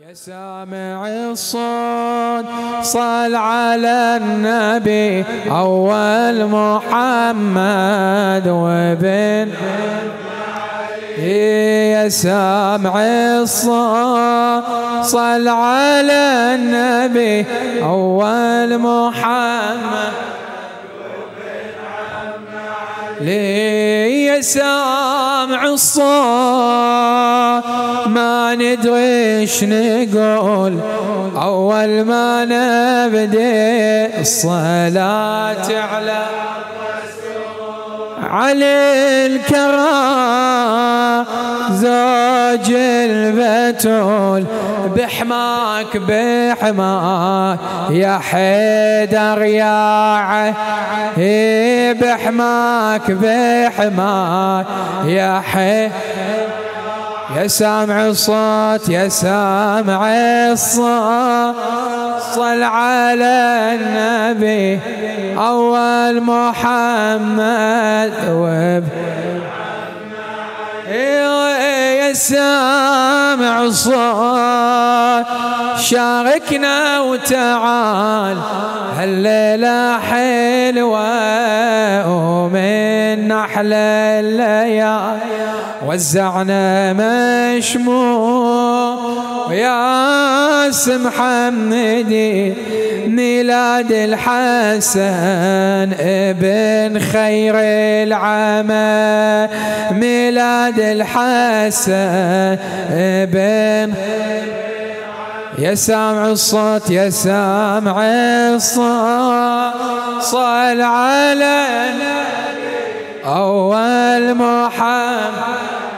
يا سامع الصوت صل على النبي أول محمد وابن يا سامع الصوت صل على النبي أول محمد لي سامع الصوت ما ندري إيش نقول أول ما نبدي الصلاة على علي الكرام زوج البتول بحماك بحماك يا حيدر يا بحماك بحماك يا حيدر يا سامع الصوت يا سامع الصوت. صل على النبي أول محمد. يا سامع الصوت. شاركنا وتعال هالليلة حلوة. أحلى الليالي. وزعنا مشموم ويا محمدي ميلاد الحسن ابن خير العمى ميلاد الحسن ابن يا سامع الصوت يا سامع الصوت. صل على أول محمد.